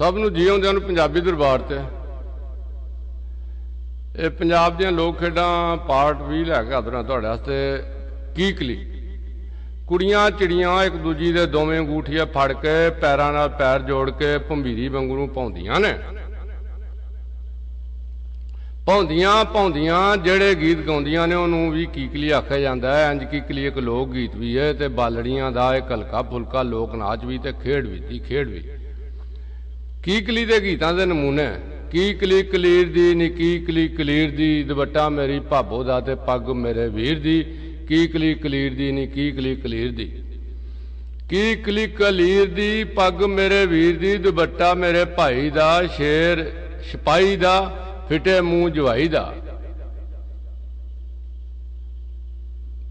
ਸਭ ਨੂੰ ਜੀ ਆਉਂਦਿਆਂ ਨੂੰ ਪੰਜਾਬੀ ਦਰਬਾਰ ਤੇ। ਇਹ ਪੰਜਾਬ ਦੀਆਂ ਲੋਕ ਖੇਡਾਂ ਪਾਰਟ 20 ਲੈ ਕੇ ਆਦਰਾਂ ਤੁਹਾਡੇ ਵਾਸਤੇ ਕੀਕਲੀ। ਕੁੜੀਆਂ ਚਿੜੀਆਂ ਇੱਕ ਦੂਜੀ ਦੇ ਦੋਵੇਂ ਅੰਗੂਠੀਆਂ ਫੜ ਕੇ ਪੈਰਾਂ ਨਾਲ ਪੈਰ ਜੋੜ ਕੇ ਭੰਬੀਰੀ ਵਾਂਗੂ ਨੂੰ ਪਾਉਂਦੀਆਂ ਨੇ। ਪਾਉਂਦੀਆਂ ਪਾਉਂਦੀਆਂ, ਜਿਹੜੇ ਗੀਤ ਗਾਉਂਦੀਆਂ ਨੇ ਉਹਨੂੰ ਵੀ ਕੀਕਲੀ ਆਖਿਆ ਜਾਂਦਾ ਹੈ। ਇੰਜ ਕੀਕਲੀ ਇੱਕ ਲੋਕ ਗੀਤ ਵੀ ਹੈ ਤੇ ਬਾਲੜੀਆਂ ਦਾ ਇਹ ਹਲਕਾ ਫੁਲਕਾ ਲੋਕ ਨਾਚ ਵੀ ਤੇ ਖੇਡ ਵੀ ਦੀ ਖੇਡ ਵੀ। ਕੀਕਲੀ ਦੇ ਗੀਤਾਂ ਦੇ ਨਮੂਨੇ? ਕੀਕਲੀ ਕਲੀਰ ਦੀ, ਨੀ ਕੀਕਲੀ ਕਲੀਰ ਦੀ? ਦੁਪੱਟਾ ਮੇਰੀ ਭਾਬੋ ਦਾ ਤੇ ਪੱਗ ਮੇਰੇ ਵੀਰ ਦੀ। ਕੀਕਲੀ ਕਲੀਰ ਦੀ, ਨੀ ਕੀਕਲੀ ਕਲੀਰ ਦੀ? ਕੀਕਲੀ ਕਲੀਰ ਦੀ, ਪੱਗ ਮੇਰੇ ਵੀਰ ਦੀ? ਦੁਪੱਟਾ ਮੇਰੇ ਭਾਈ ਦਾ, ਸ਼ੇਰ ਸਿਪਾਈ ਦਾ, ਫਿਟੇ ਮੂੰਹ ਜਵਾਈ ਦਾ।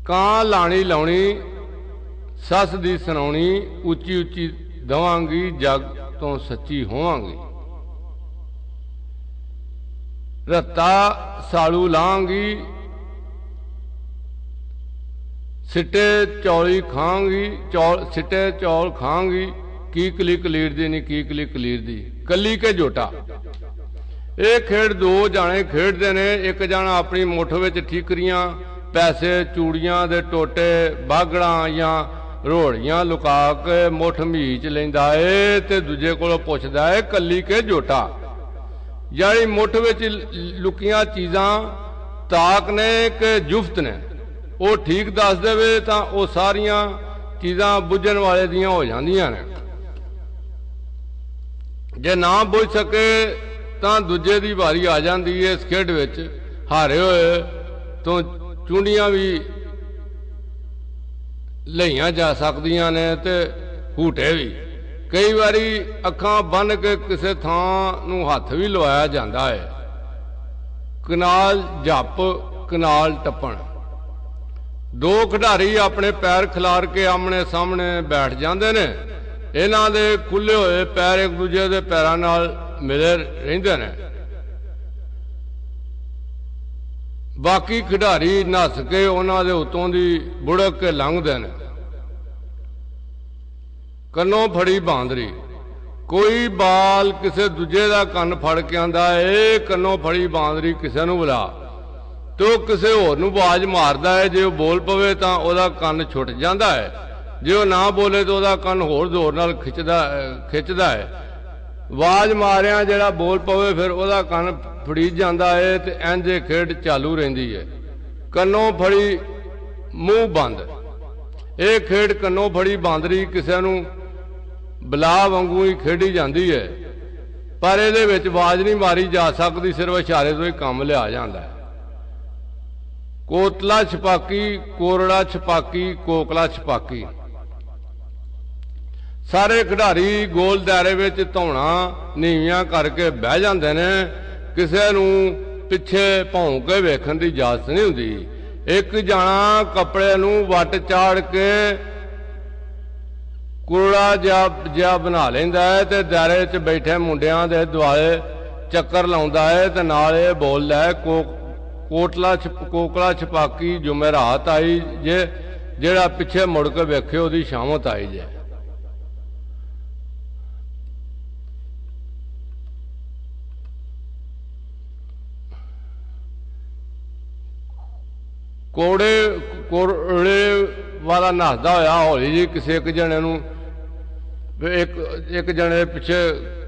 ਕਾਂ ਲਾਣੀ ਲਾਉਣੀ, ਸੱਸ ਦੀ ਸੁਣਾਉਣੀ, ਉੱਚੀ ਉੱਚੀ ਦਵਾਂਗੀ ਜਗ ਤੋਂ ਸੱਚੀ ਹੋਵਾਂਗੀ। ਰੱਤਾ ਸਾਲੂ ਲਾਂਗੀ, ਸਿੱਟੇ ਚੌਲੀ ਖਾਂਗੀ, ਚੌਲ, ਸਿੱਟੇ ਚੌਲ ਖਾਂਗੀ, ਕੀ ਕਲੀ ਕਲੀਰ ਦੀ ਨਹੀਂ ਕੀ ਕਲੀ ਕਲੀਰ ਦੀ। ਕੱਲੀ ਕੇ ਝੋਟਾ ਇਹ ਖੇਡ ਦੋ ਜਾਣੇ ਖੇਡਦੇ ਨੇ, ਇੱਕ ਜਾਣਾ ਆਪਣੀ ਮੁੱਠ ਵਿੱਚ ਠੀਕਰੀਆਂ, ਪੈਸੇ ਚੂੜੀਆਂ ਦੇ ਟੋਟੇ, ਬਾਗੜਾਂ ਜਾਂ ਰੋੜੀਆਂ ਲੁਕਾ ਕੇ ਮੁੱਠ ਮੀਚ ਲੈਂਦਾ ਏ ਤੇ ਦੂਜੇ ਕੋਲੋਂ ਪੁੱਛਦਾ ਏ, ਕੱਲੀ ਕੇ ਝੋਟਾ ਯਾਨੀ ਮੁੱਠ ਵਿੱਚ ਲੁਕੀਆਂ ਚੀਜ਼ਾਂ ਤਾਕ ਨੇ ਕਿ ਜੁਫਤ ਨੇ? ਉਹ ਠੀਕ ਦੱਸ ਦੇਵੇ ਤਾਂ ਉਹ ਸਾਰੀਆਂ ਚੀਜ਼ਾਂ ਬੁੱਝਣ ਵਾਲੇ ਦੀਆਂ ਹੋ ਜਾਂਦੀਆਂ ਨੇ। ਜੇ ਨਾ ਬੁੱਝ ਸਕੇ ਤਾਂ ਦੂਜੇ ਦੀ ਵਾਰੀ ਆ ਜਾਂਦੀ ਏ ਇਸ ਖੇਡ ਵਿੱਚ। ਹਾਰੇ ਹੋਏ ਤੋਂ ਚੁੰਡੀਆਂ ਵੀ ਲਈਆਂ ਜਾ ਸਕਦੀਆਂ ਨੇ ਤੇ ਹੂਟੇ ਵੀ। ਕਈ ਵਾਰੀ ਅੱਖਾਂ ਬੰਨ ਕੇ ਕਿਸੇ ਥਾਂ ਨੂੰ ਹੱਥ ਵੀ ਲਵਾਇਆ ਜਾਂਦਾ ਹੈ ਕਨਾਲ ਜੱਪ, ਕਨਾਲ ਟੱਪਣ। ਦੋ ਖਿਡਾਰੀ ਆਪਣੇ ਪੈਰ ਖਿਲਾਰ ਕੇ ਆਮਣੇ ਸਾਹਮਣੇ ਬੈਠ ਜਾਂਦੇ ਨੇ। ਇਹਨਾਂ ਦੇ ਖੁੱਲੇ ਹੋਏ ਪੈਰ ਇੱਕ ਦੂਜੇ ਦੇ ਪੈਰਾਂ ਨਾਲ ਮਿਲੇ ਰਹਿੰਦੇ ਨੇ। ਬਾਕੀ ਖਿਡਾਰੀ ਨੱਸ ਕੇ ਉਹਨਾਂ ਦੇ ਉਤੋਂ ਦੀ ਬੁੜਕ ਕੇ ਲੰਘਦੇ ਨੇ। ਕੰਨੋਂ ਫੜੀ ਬਾਂਦਰੀ। ਕੋਈ ਬਾਲ ਕਿਸੇ ਦੂਜੇ ਦਾ ਕੰਨ ਫੜ ਕੇ ਆਂਦਾ, ਏ ਕੰਨੋਂ ਫੜੀ ਬਾਂਦਰੀ, ਕਿਸੇ ਨੂੰ ਬੁਲਾ। ਤੇ ਉਹ ਕਿਸੇ ਹੋਰ ਨੂੰ ਆਵਾਜ਼ ਮਾਰਦਾ ਹੈ ਜੇ ਉਹ ਬੋਲ ਪਵੇ ਤਾਂ ਉਹਦਾ ਕੰਨ ਛੁੱਟ ਜਾਂਦਾ ਹੈ ਜੇ ਉਹ ਨਾ ਬੋਲੇ ਤਾਂ ਉਹਦਾ ਕੰਨ ਹੋਰ ਜ਼ੋਰ ਨਾਲ ਖਿੱਚਦਾ ਖਿੱਚਦਾ ਹੈ ਆਵਾਜ਼ ਮਾਰਿਆ ਜਿਹੜਾ ਬੋਲ ਪਵੇ, ਫਿਰ ਉਹਦਾ ਕੰਨ ਫੜੀ ਜਾਂਦਾ ਏ ਤੇ ਇੰਜੇ ਖੇਡ ਚਾਲੂ ਰਹਿੰਦੀ ਏ। ਕੰਨੋਂ ਫੜੀ, ਮੂੰਹ ਬੰਦ। ਇਹ ਖੇਡ ਕੰਨੋਂ ਫੜੀ ਬਾਂਦਰੀ ਕਿਸੇ ਨੂੰ ਬਲਾ ਵਾਂਗੂ ਹੀ ਖੇਡੀ ਜਾਂਦੀ ਏ। ਪਰ ਇਹਦੇ ਵਿੱਚ ਆਵਾਜ਼ ਨਹੀਂ ਮਾਰੀ ਜਾ ਸਕਦੀ, ਸਿਰਫ ਇਸ਼ਾਰੇ ਤੋਂ ਹੀ ਕੰਮ ਲਿਆ ਜਾਂਦਾ ਹੈ ਕੋਤਲਾ ਛਪਾਕੀ, ਕੋਰੜਾ ਛਪਾਕੀ, ਕੋਕਲਾ ਛਪਾਕੀ। ਸਾਰੇ ਖਿਡਾਰੀ ਗੋਲ ਦਾਇਰੇ ਵਿੱਚ ਧੌਣਾ, ਨੀਵੀਆਂ ਕਰਕੇ ਬਹਿ ਜਾਂਦੇ ਨੇ। ਕਿਸੇ ਨੂੰ ਪਿੱਛੇ ਭੌਂ ਕੇ ਵੇਖਣ ਦੀ ਇਜਾਜ਼ਤ ਨਹੀਂ ਹੁੰਦੀ। ਇੱਕ ਜਾਣਾ ਕੱਪੜੇ ਨੂੰ ਵੱਟ ਚਾੜ ਕੇ ਕੁਰੜਾ ਜਿਹਾ ਜਿਹਾ ਬਣਾ ਲੈਂਦਾ ਹੈ ਤੇ ਦਾਇਰੇ 'ਚ ਬੈਠੇ ਮੁੰਡਿਆਂ ਦੇ ਦੁਆਲੇ ਚੱਕਰ ਲਾਉਂਦਾ ਹੈ ਤੇ ਨਾਲ ਇਹ ਬੋਲਦਾ ਹੈ ਕੋਟਲਾ ਕੋਕਲਾ ਛਪਾਕੀ ਜੁਮੇਰਾਤ ਆਈ ਜੇ, ਜਿਹੜਾ ਪਿੱਛੇ ਮੁੜ ਕੇ ਵੇਖੇ ਉਹਦੀ ਸ਼ਾਮਤ ਆਈ ਜੇ। ਕੋੜੇ ਕੋੜੇ ਵਾਲਾ ਨੱਸਦਾ ਹੋਇਆ ਹੌਲੀ ਜੀ ਕਿਸੇ ਇੱਕ ਜਣੇ ਨੂੰ ਇੱਕ ਇੱਕ ਜਣੇ ਪਿੱਛੇ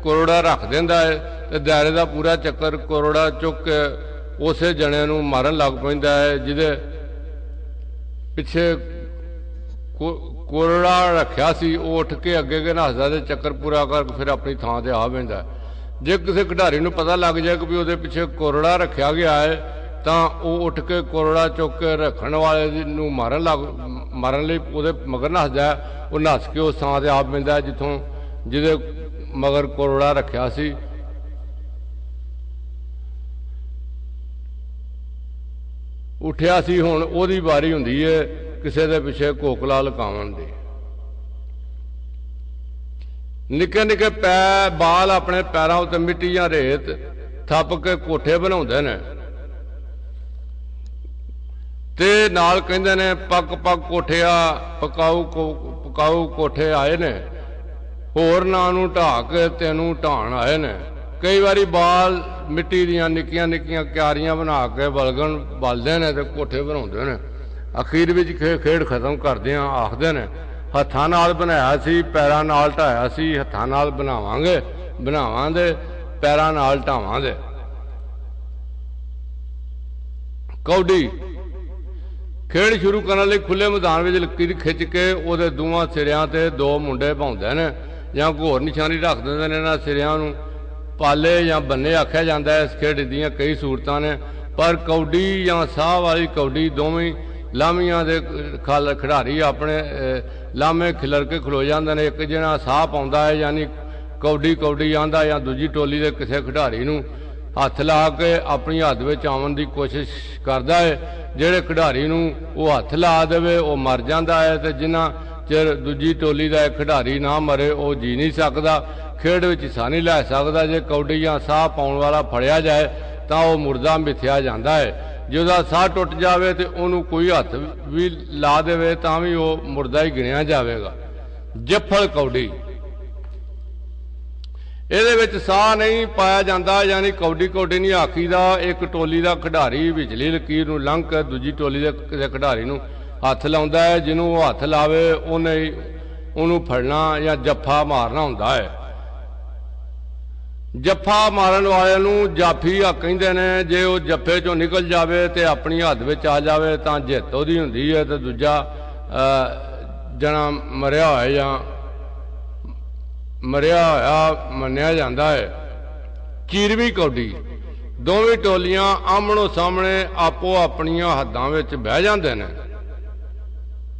ਕੋਰੜਾ ਰੱਖ ਦਿੰਦਾ ਹੈ ਤੇ ਦਾਇਰੇ ਦਾ ਪੂਰਾ ਚੱਕਰ ਕੋਰੜਾ ਚੁੱਕ ਕੇ ਉਸੇ ਜਣੇ ਨੂੰ ਮਾਰਨ ਲੱਗ ਪੈਂਦਾ ਹੈ ਜਿਹਦੇ ਪਿੱਛੇ ਕੋਰੜਾ ਰੱਖਿਆ ਸੀ, ਉਹ ਉੱਠ ਕੇ ਅੱਗੇ ਅੱਗੇ ਨੱਸਦਾ ਤੇ ਚੱਕਰ ਪੂਰਾ ਕਰ ਫਿਰ ਆਪਣੀ ਥਾਂ ਤੇ ਆ ਬੈਂਦਾ ਜੇ ਕਿਸੇ ਖਿਡਾਰੀ ਨੂੰ ਪਤਾ ਲੱਗ ਜਾਏ ਕਿ ਵੀ ਉਹਦੇ ਪਿੱਛੇ ਕੋਰੜਾ ਰੱਖਿਆ ਗਿਆ ਹੈ ਤਾਂ ਉਹ ਉੱਠ ਕੇ ਕੋਰੜਾ ਚੁੱਕ ਕੇ ਰੱਖਣ ਵਾਲੇ ਨੂੰ ਮਾਰਨ ਲੱਗ, ਮਾਰਨ ਲਈ ਉਹਦੇ ਮਗਰ ਨੱਸਦਾ ਉਹ ਨੱਸ ਕੇ ਉਸ ਥਾਂ ਤੇ ਆਪ ਮਿਲਦਾ ਜਿੱਥੋਂ ਜਿਹਦੇ ਮਗਰ ਕੋਰੜਾ ਰੱਖਿਆ ਸੀ। ਉੱਠਿਆ ਸੀ ਹੁਣ ਉਹਦੀ ਵਾਰੀ ਹੁੰਦੀ ਏ ਕਿਸੇ ਦੇ ਪਿੱਛੇ ਕੋਕਲਾ ਲਕਾਉਣ ਦੀ। ਨਿੱਕੇ ਨਿੱਕੇ ਪੈ, ਬਾਲ ਆਪਣੇ ਪੈਰਾਂ ਉੱਤੇ ਮਿੱਟੀ ਜਾਂ ਰੇਤ ਥੱਪ ਕੇ ਕੋਠੇ ਬਣਾਉਂਦੇ ਨੇ। ਤੇ ਨਾਲ ਕਹਿੰਦੇ ਨੇ ਪੱਕ ਪੱਕ ਕੋਠਿਆ ਪਕਾਉ ਪਕਾਉ ਕੋਠੇ ਆਏ ਨੇ। ਹੋਰ ਨਾਂ ਨੂੰ ਢਾਹ ਕੇ ਤੈਨੂੰ ਢਾਣ ਆਏ ਨੇ। ਕਈ ਵਾਰੀ ਬਾਲ ਮਿੱਟੀ ਦੀਆਂ ਨਿੱਕੀਆਂ ਨਿੱਕੀਆਂ ਕਿਆਰੀਆਂ ਬਣਾ ਕੇ ਬਲਗਣ ਬਲਦੇ ਨੇ ਤੇ ਕੋਠੇ ਬਣਾਉਂਦੇ ਨੇ। ਅਖੀਰ ਵਿੱਚ ਖੇ- ਖੇਡ ਖਤਮ ਕਰਦੇ ਆ, ਆਖਦੇ ਨੇ, ਹੱਥਾਂ ਨਾਲ ਬਣਾਇਆ ਸੀ, ਪੈਰਾਂ ਨਾਲ ਢਾਇਆ ਸੀ, ਹੱਥਾਂ ਨਾਲ ਬਣਾਵਾਂਗੇ ਬਣਾਵਾਂਗੇ ਪੈਰਾਂ ਨਾਲ ਢਾਵਾਂਗੇ ਕੌਡੀ ਖੇਡ ਸ਼ੁਰੂ ਕਰਨ ਲਈ ਖੁੱਲੇ ਮੈਦਾਨ ਵਿੱਚ ਲਕੀਰ ਖਿੱਚ ਕੇ ਉਹਦੇ ਦੋਵਾਂ ਸਿਰਿਆਂ ਤੇ ਦੋ ਮੁੰਡੇ ਪਾਉਂਦੇ ਨੇ ਜਾਂ ਘੋਰ ਨਿਸ਼ਾਨੀ ਰੱਖ ਦਿੰਦੇ ਨੇ ਇਹਨਾਂ ਸਿਰਿਆਂ ਨੂੰ। ਪਾਲੇ ਜਾਂ ਬੰਨੇ ਆਖਿਆ ਜਾਂਦਾ ਹੈ ਇਸ ਖੇਡ ਦੀਆਂ ਕਈ ਸੂਰਤਾਂ ਨੇ ਪਰ ਕੌਡੀ ਜਾਂ ਸਾਹ ਵਾਲੀ ਕੌਡੀ ਦੋਵੇਂ ਲਾਮੀਆਂ ਦੇ ਖਲ ਖਿਡਾਰੀ ਆਪਣੇ ਅਹ, ਲਾਮੇ ਖਿਲਰ ਕੇ ਖਲੋ ਜਾਂਦੇ ਨੇ। ਇੱਕ ਜਿਹੜਾ ਸਾਹ ਪਾਉਂਦਾ ਹੈ ਯਾਨੀ ਕੌਡੀ ਕੌਡੀ ਆਂਦਾ ਜਾਂ ਦੂਜੀ ਟੋਲੀ ਦੇ ਕਿਸੇ ਖਿਡਾਰੀ ਨੂੰ ਹੱਥ ਲਾ ਕੇ ਆਪਣੀ ਹੱਦ ਵਿੱਚ ਆਉਣ ਦੀ ਕੋਸ਼ਿਸ਼ ਕਰਦਾ ਹੈ। ਜਿਹੜੇ ਖਿਡਾਰੀ ਨੂੰ ਉਹ ਹੱਥ ਲਾ ਦੇਵੇ, ਉਹ ਮਰ ਜਾਂਦਾ ਹੈ ਤੇ ਜਿਨ੍ਹਾਂ ਚਿਰ ਦੂਜੀ ਟੋਲੀ ਦਾ ਇੱਕ ਖਿਡਾਰੀ ਨਾ ਮਰੇ, ਉਹ ਜੀ ਨਹੀਂ ਸਕਦਾ। ਖੇਡ ਵਿੱਚ ਹਿੱਸਾ ਨਹੀਂ ਲੈ ਸਕਦਾ। ਜੇ ਕੌਡੀ ਜਾਂ ਸਾਹ ਪਾਉਣ ਵਾਲਾ ਫੜਿਆ ਜਾਏ, ਤਾਂ ਉਹ ਮੁਰਦਾ ਮਿਥਿਆ ਜਾਂਦਾ ਹੈ। ਜੇ ਉਹਦਾ ਸਾਹ ਟੁੱਟ ਜਾਵੇ ਤੇ ਉਹਨੂੰ ਕੋਈ ਹੱਥ ਵੀ ਲਾ ਦੇਵੇ, ਤਾਂ ਵੀ ਉਹ ਮੁਰਦਾ ਹੀ ਗਿਣਿਆ ਜਾਵੇਗਾ। ਜੱਫਲ ਕੌਡੀ ਇਹਦੇ ਵਿੱਚ ਸਾਹ ਨਹੀਂ ਪਾਇਆ ਜਾਂਦਾ ਯਾਨੀ ਕੌਡੀ ਕੌਡੀ ਨਹੀਂ ਆਖੀਦਾ ਇੱਕ ਟੋਲੀ ਦਾ ਖਿਡਾਰੀ ਵਿਚਲੀ ਲਕੀਰ ਨੂੰ ਲੰਘ ਕੇ ਦੂਜੀ ਟੋਲੀ ਦੇ ਖਿਡਾਰੀ ਨੂੰ ਹੱਥ ਲਾਉਂਦਾ ਹੈ ਜਿਹਨੂੰ ਉਹ ਹੱਥ ਲਾਵੇ ਉਹਨੇ ਉਹਨੂੰ ਫੜਨਾ ਜਾਂ ਜੱਫਾ ਮਾਰਨਾ ਹੁੰਦਾ ਹੈ। ਜੱਫਾ ਮਾਰਨ ਵਾਲੇ ਨੂੰ ਜਾਫੀ ਆ ਕਹਿੰਦੇ ਨੇ ਜੇ ਉਹ ਜੱਫੇ ਚੋਂ ਨਿਕਲ ਜਾਵੇ ਤੇ ਆਪਣੀ ਹੱਦ ਵਿੱਚ ਆ ਜਾਵੇ ਤਾਂ ਜਿੱਤ ਉਹਦੀ ਹੁੰਦੀ ਹੈ ਤੇ ਦੂਜਾ ਅਹ, ਜਣਾ ਮਰਿਆ ਹੋਇਆ ਜਾਂ ਮਰਿਆ ਹੋਇਆ ਮੰਨਿਆ ਜਾਂਦਾ ਹੈ। ਚੀਰਵੀਂ ਕੌਡੀ, ਦੋਵੇਂ ਟੋਲੀਆਂ ਆਮਣੋ ਸਾਹਮਣੇ ਆਪੋ ਆਪਣੀਆਂ ਹੱਦਾਂ ਵਿੱਚ ਬਹਿ ਜਾਂਦੇ ਨੇ।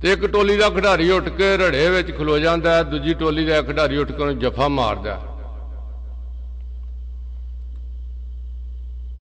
ਤੇ ਇੱਕ ਟੋਲੀ ਦਾ ਖਿਡਾਰੀ ਉੱਠ ਕੇ ਰੜੇ ਵਿੱਚ ਖਲੋ ਜਾਂਦਾ ਹੈ, ਦੂਜੀ ਟੋਲੀ ਦਾ ਖਿਡਾਰੀ ਉੱਠ ਕੇ ਉਹਨੂੰ ਜੱਫਾ ਮਾਰਦਾ ਹੈ।